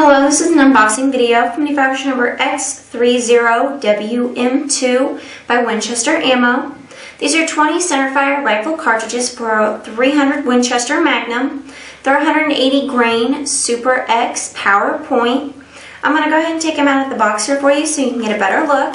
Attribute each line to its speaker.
Speaker 1: Hello, this is an unboxing video from the manufacturer number X30WM2 by Winchester Ammo. These are 20 centerfire rifle cartridges for a 300 Winchester Magnum. They're 180 grain Super X Power Point. I'm going to go ahead and take them out of the box here for you so you can get a better look.